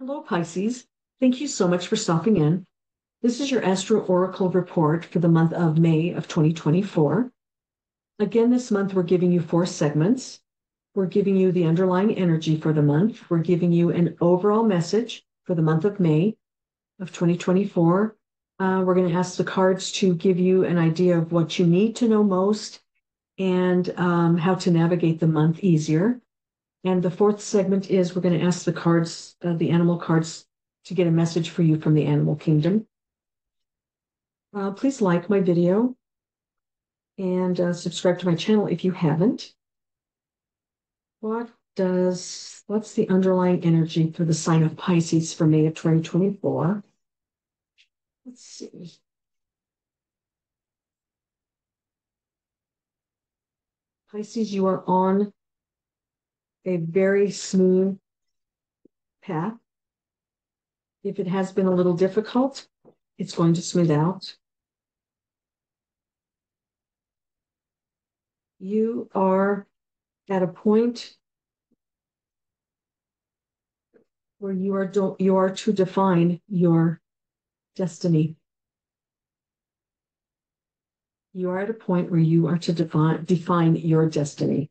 Hello, Pisces. Thank you so much for stopping in. This is your Astro Oracle report for the month of May of 2024. Again, this month we're giving you four segments. We're giving you the underlying energy for the month. We're giving you an overall message for the month of May of 2024. Uh, we're going to ask the cards to give you an idea of what you need to know most and um, how to navigate the month easier. And the fourth segment is we're going to ask the cards, uh, the animal cards, to get a message for you from the animal kingdom. Uh, please like my video and uh, subscribe to my channel if you haven't. What does, what's the underlying energy for the sign of Pisces for May of 2024? Let's see. Pisces, you are on a very smooth path. If it has been a little difficult, it's going to smooth out. You are at a point where you are you are to define your destiny. You are at a point where you are to define define your destiny.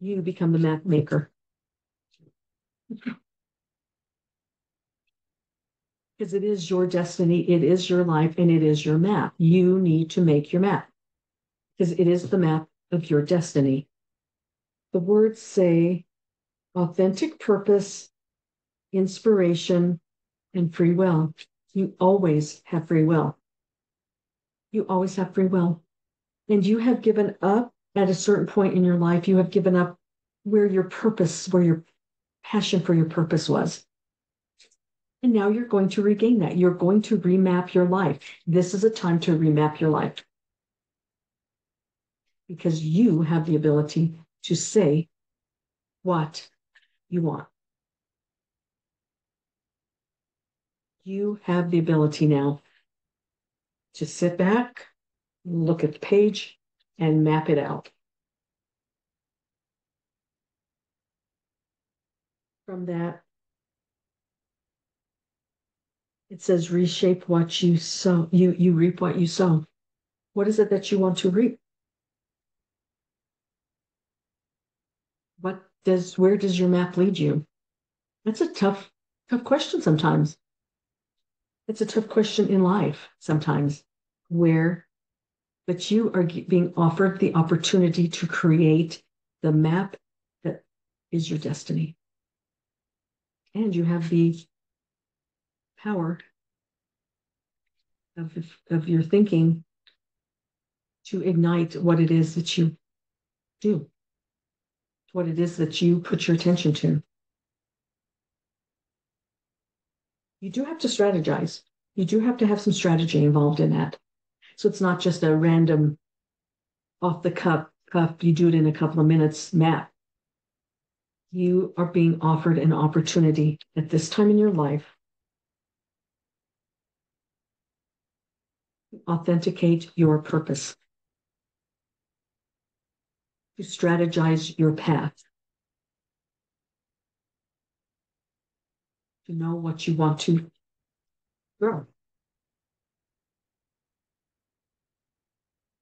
You become the map maker. Because it is your destiny, it is your life, and it is your map. You need to make your map because it is the map of your destiny. The words say authentic purpose, inspiration, and free will. You always have free will. You always have free will. And you have given up at a certain point in your life, you have given up where your purpose, where your passion for your purpose was. And now you're going to regain that. You're going to remap your life. This is a time to remap your life because you have the ability to say what you want. You have the ability now to sit back, look at the page, and map it out. From that, it says reshape what you sow. You you reap what you sow. What is it that you want to reap? What does where does your map lead you? That's a tough, tough question sometimes. It's a tough question in life sometimes. Where but you are being offered the opportunity to create the map that is your destiny. And you have the power of, of your thinking to ignite what it is that you do, what it is that you put your attention to. You do have to strategize. You do have to have some strategy involved in that. So it's not just a random off the cuff, cuff, you do it in a couple of minutes map. You are being offered an opportunity at this time in your life to authenticate your purpose, to strategize your path, to know what you want to grow.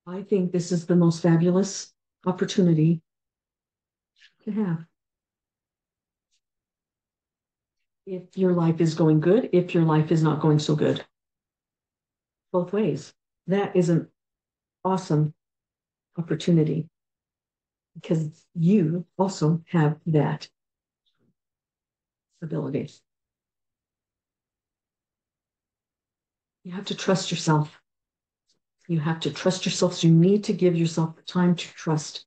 I think this is the most fabulous opportunity to have. If your life is going good, if your life is not going so good. Both ways. That is an awesome opportunity because you also have that ability. You have to trust yourself. You have to trust yourself. So you need to give yourself the time to trust,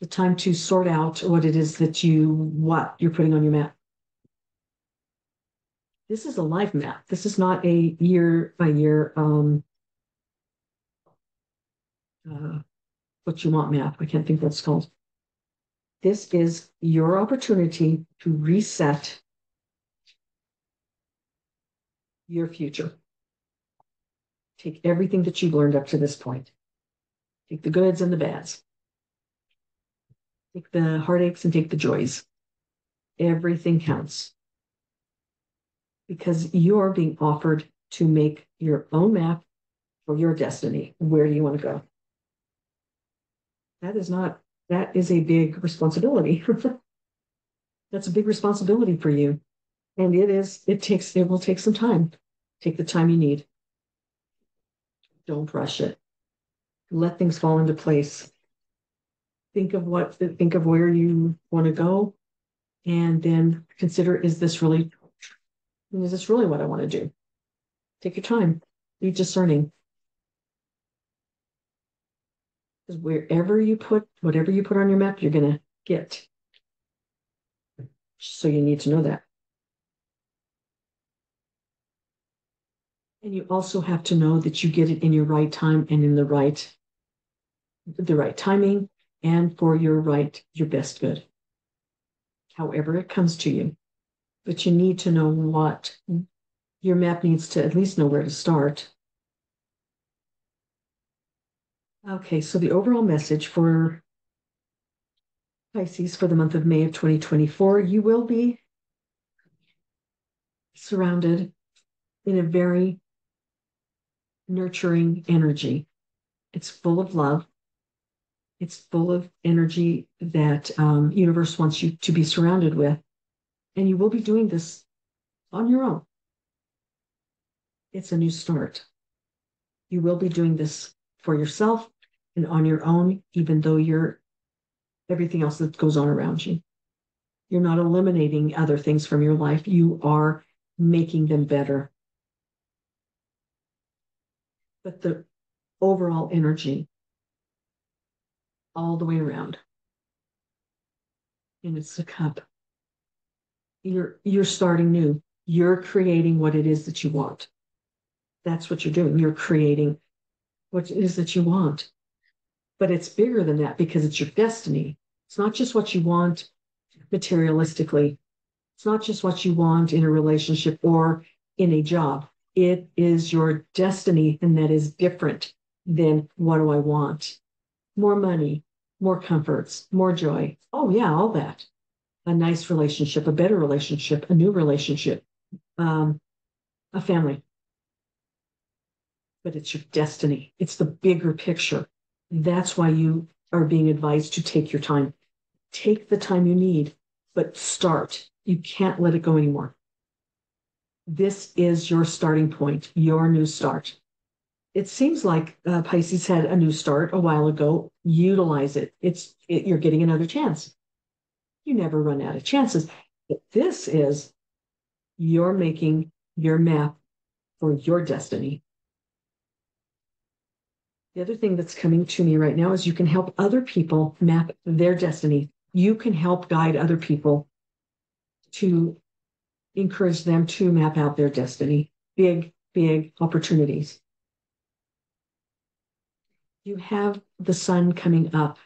the time to sort out what it is that you, what you're putting on your map. This is a life map. This is not a year by year, um, uh, what you want map. I can't think what it's called. This is your opportunity to reset your future. Take everything that you've learned up to this point. Take the goods and the bads. Take the heartaches and take the joys. everything counts because you're being offered to make your own map for your destiny. Where do you want to go? That is not, that is a big responsibility. That's a big responsibility for you. And it is, it takes, it will take some time. Take the time you need. Don't rush it. Let things fall into place. Think of what, think of where you want to go. And then consider, is this really, is this really what I want to do? Take your time. Be discerning. Because wherever you put, whatever you put on your map, you're going to get. So you need to know that. And you also have to know that you get it in your right time and in the right the right timing and for your right, your best good. However it comes to you. But you need to know what your map needs to at least know where to start. Okay, so the overall message for Pisces for the month of May of 2024, you will be surrounded in a very nurturing energy. It's full of love. It's full of energy that um, universe wants you to be surrounded with, and you will be doing this on your own. It's a new start. You will be doing this for yourself and on your own, even though you're everything else that goes on around you. You're not eliminating other things from your life. You are making them better. But the overall energy, all the way around, and it's the cup. You're you're starting new. You're creating what it is that you want. That's what you're doing. You're creating what it is that you want but it's bigger than that because it's your destiny. It's not just what you want materialistically. It's not just what you want in a relationship or in a job. It is your destiny, and that is different than what do I want? More money, more comforts, more joy. Oh, yeah, all that. A nice relationship, a better relationship, a new relationship, um, a family. But it's your destiny, it's the bigger picture. That's why you are being advised to take your time. Take the time you need, but start. You can't let it go anymore. This is your starting point, your new start. It seems like uh, Pisces had a new start a while ago. Utilize it. It's it, you're getting another chance. You never run out of chances. But this is you're making your map for your destiny. The other thing that's coming to me right now is you can help other people map their destiny. You can help guide other people to encourage them to map out their destiny. Big, big opportunities. You have the sun coming up.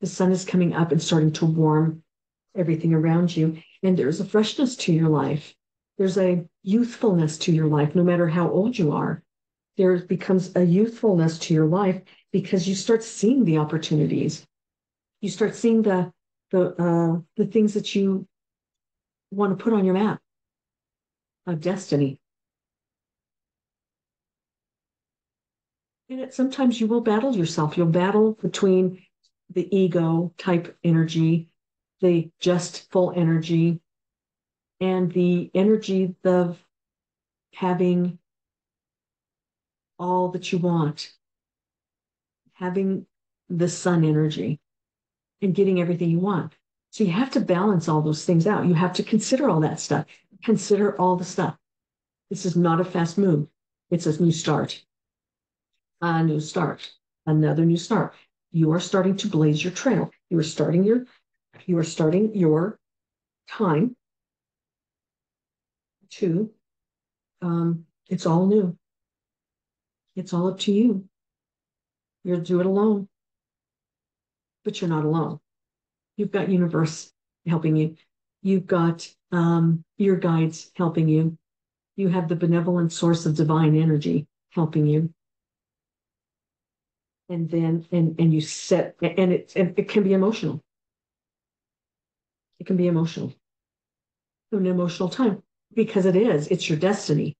The sun is coming up and starting to warm everything around you. And there's a freshness to your life. There's a youthfulness to your life, no matter how old you are there becomes a youthfulness to your life because you start seeing the opportunities. You start seeing the the uh, the things that you want to put on your map of destiny. And it, sometimes you will battle yourself. You'll battle between the ego type energy, the just full energy, and the energy of having all that you want, having the sun energy and getting everything you want. So you have to balance all those things out. You have to consider all that stuff. Consider all the stuff. This is not a fast move. It's a new start. A new start. Another new start. You are starting to blaze your trail. You are starting your you are starting your time to um, it's all new. It's all up to you. You'll do it alone. But you're not alone. You've got universe helping you. You've got um, your guides helping you. You have the benevolent source of divine energy helping you. And then, and, and you set, and it, and it can be emotional. It can be emotional. an emotional time because it is, it's your destiny,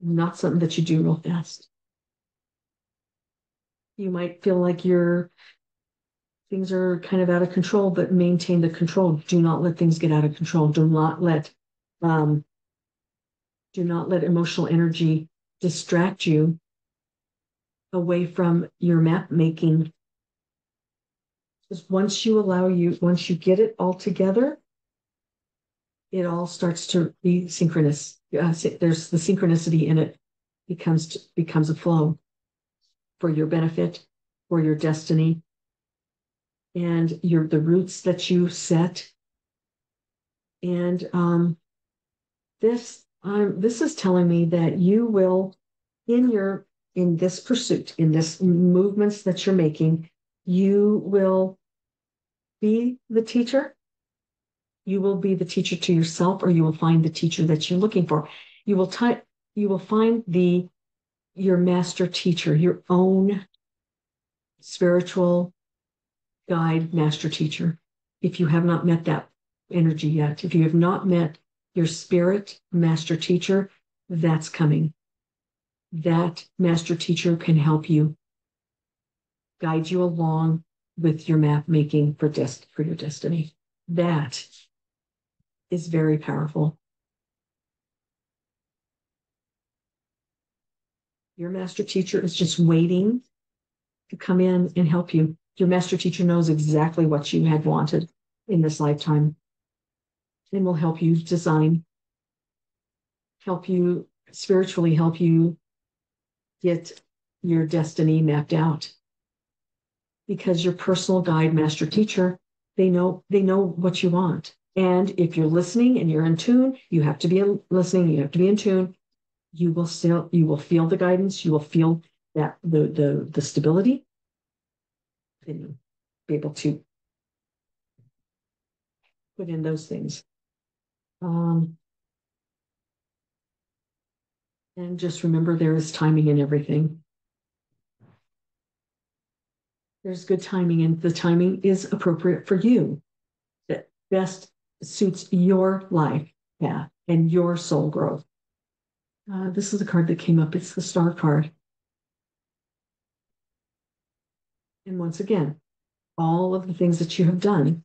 not something that you do real fast. You might feel like your things are kind of out of control, but maintain the control. Do not let things get out of control. Do not let um, do not let emotional energy distract you away from your map making. Because once you allow you, once you get it all together, it all starts to be synchronous. Uh, there's the synchronicity in it becomes becomes a flow for your benefit, for your destiny, and your the roots that you set. And um, this um, this is telling me that you will, in your in this pursuit, in this movements that you're making, you will be the teacher you will be the teacher to yourself, or you will find the teacher that you're looking for. You will type, you will find the your master teacher, your own spiritual guide, master teacher. If you have not met that energy yet, if you have not met your spirit master teacher, that's coming. That master teacher can help you guide you along with your map making for dest- for your destiny. That is very powerful. Your master teacher is just waiting to come in and help you. Your master teacher knows exactly what you had wanted in this lifetime and will help you design, help you spiritually, help you get your destiny mapped out. Because your personal guide, master teacher, they know they know what you want. And if you're listening and you're in tune, you have to be listening, you have to be in tune. You will still, you will feel the guidance, you will feel that the the the stability, you'll be able to put in those things. Um, and just remember there is timing in everything. There's good timing, and the timing is appropriate for you. That best suits your life path and your soul growth. Uh, this is a card that came up. It's the star card. And once again, all of the things that you have done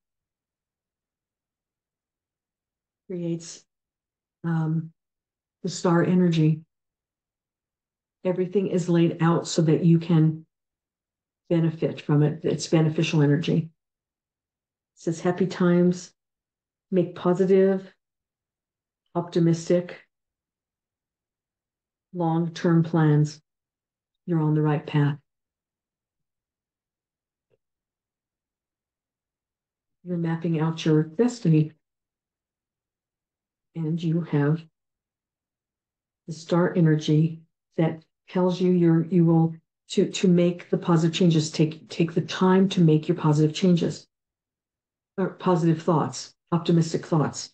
creates um, the star energy. Everything is laid out so that you can benefit from it. It's beneficial energy. It says happy times, make positive, optimistic, long term plans. You're on the right path. You're mapping out your destiny. And you have the star energy that tells you you're you will to to make the positive changes take take the time to make your positive changes or positive thoughts optimistic thoughts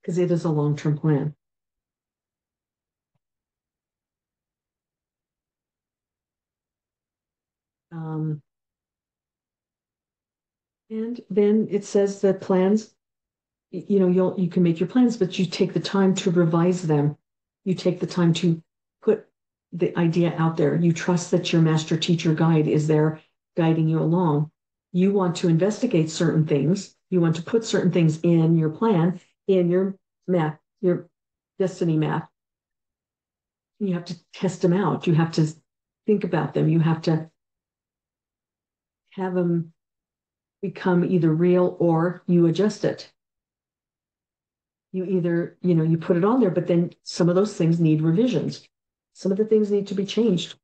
because it is a long term plan. Um, and then it says that plans, you know, you'll you can make your plans, but you take the time to revise them. You take the time to put the idea out there. You trust that your master teacher guide is there guiding you along. You want to investigate certain things you want to put certain things in your plan, in your map, your destiny map. You have to test them out. You have to think about them. You have to have them become either real or you adjust it. You either, you know, you put it on there, but then some of those things need revisions. Some of the things need to be changed.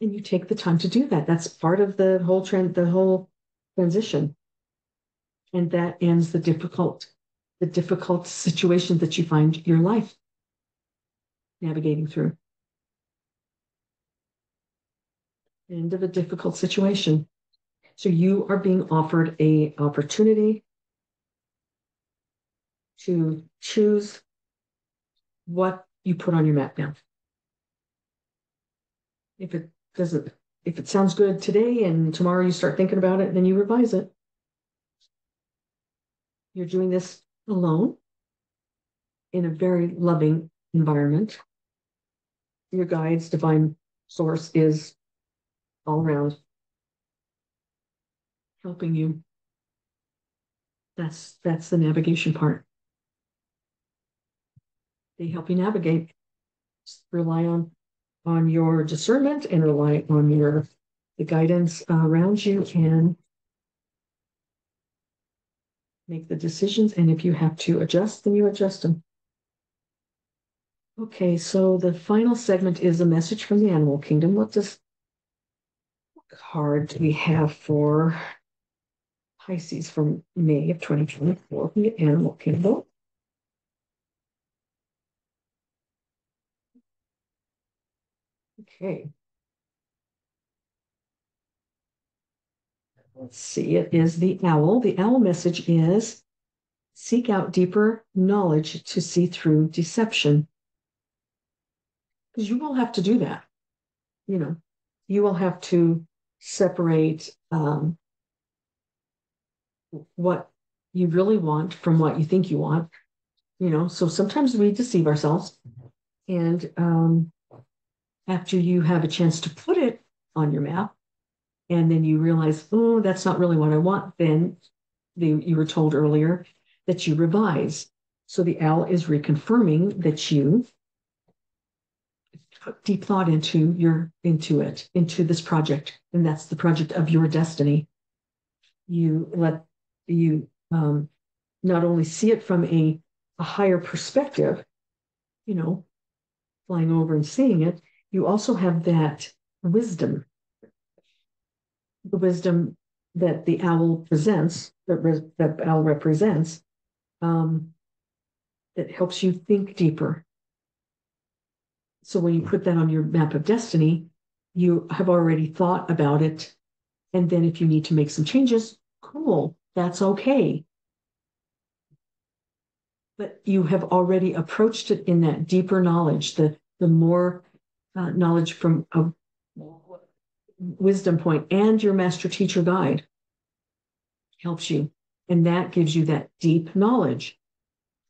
And you take the time to do that. That's part of the whole trend, the whole transition and that ends the difficult the difficult situation that you find your life navigating through end of a difficult situation so you are being offered a opportunity to choose what you put on your map now if it doesn't if it sounds good today and tomorrow you start thinking about it then you revise it You're doing this alone in a very loving environment. Your guides, divine source is all around helping you. That's that's the navigation part. They help you navigate. Just rely on on your discernment and rely on your the guidance around you and make the decisions. And if you have to adjust, then you adjust them. Okay, so the final segment is a message from the animal kingdom. What does what card do we have for Pisces from May of 2024 from the animal kingdom? Okay. Let's see, it is the owl. The owl message is seek out deeper knowledge to see through deception. Because you will have to do that. You know, you will have to separate um, what you really want from what you think you want. You know, so sometimes we deceive ourselves. And um, after you have a chance to put it on your map, and then you realize, oh, that's not really what I want, then the, you were told earlier that you revise. So the L is reconfirming that you put deep thought into your into it, into this project, and that's the project of your destiny. You let you um, not only see it from a, a higher perspective, you know, flying over and seeing it, you also have that wisdom the wisdom that the owl presents, that that owl represents, um, that helps you think deeper. So when you put that on your map of destiny, you have already thought about it. And then if you need to make some changes, cool, that's okay. But you have already approached it in that deeper knowledge, the, the more uh, knowledge from a wisdom point and your master teacher guide helps you. And that gives you that deep knowledge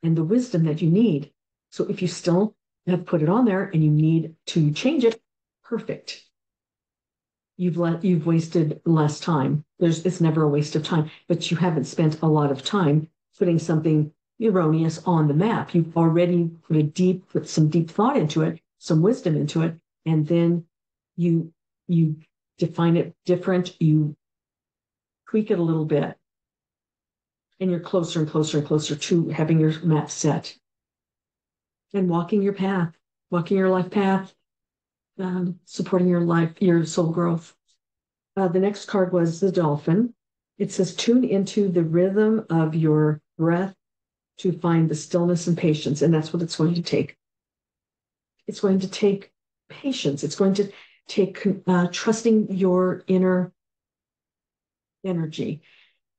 and the wisdom that you need. So if you still have put it on there and you need to change it, perfect. You've let you've wasted less time. There's it's never a waste of time, but you haven't spent a lot of time putting something erroneous on the map. You've already put a deep, put some deep thought into it, some wisdom into it, and then you you define it different, you tweak it a little bit, and you're closer and closer and closer to having your map set and walking your path, walking your life path, um, supporting your life, your soul growth. Uh, the next card was the dolphin. It says, tune into the rhythm of your breath to find the stillness and patience. And that's what it's going to take. It's going to take patience. It's going to take uh, trusting your inner energy,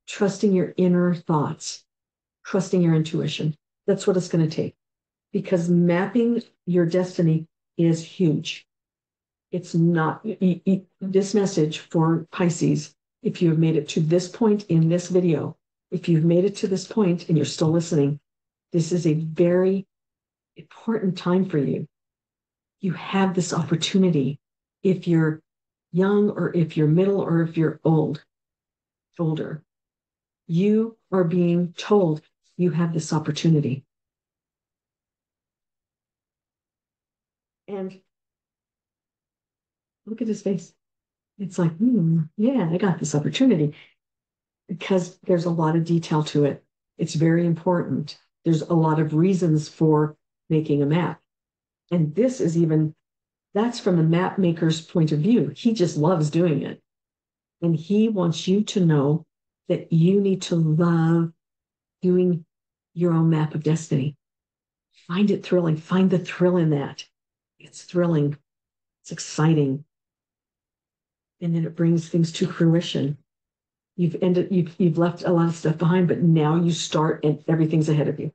trusting your inner thoughts, trusting your intuition. That's what it's going to take because mapping your destiny is huge. It's not this message for Pisces. If you have made it to this point in this video, if you've made it to this point and you're still listening, this is a very important time for you. You have this opportunity if you're young or if you're middle or if you're old, older. You are being told you have this opportunity. And look at his face. It's like, hmm, yeah, I got this opportunity because there's a lot of detail to it. It's very important. There's a lot of reasons for making a map. And this is even that's from the map maker's point of view. He just loves doing it. And he wants you to know that you need to love doing your own map of destiny. Find it thrilling. Find the thrill in that. It's thrilling. It's exciting. And then it brings things to fruition. You've ended, you've, you've left a lot of stuff behind, but now you start and everything's ahead of you. I'm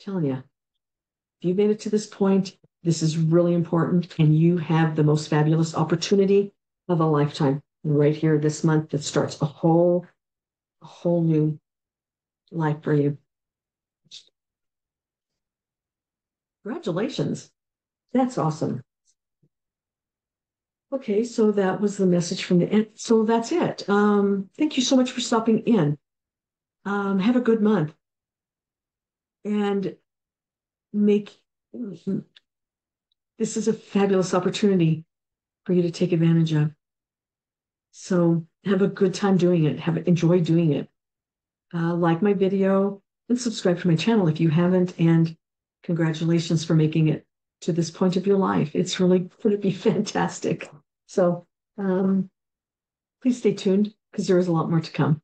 telling you, if you've made it to this point, this is really important, and you have the most fabulous opportunity of a lifetime right here this month that starts a whole a whole new life for you. Congratulations. That's awesome. Okay, so that was the message from the end. So that's it. Um, thank you so much for stopping in. Um, have a good month. And make this is a fabulous opportunity for you to take advantage of. So have a good time doing it. Have enjoy doing it. Uh, like my video and subscribe to my channel if you haven't. And congratulations for making it to this point of your life. It's really going to be fantastic. So um, please stay tuned because there is a lot more to come.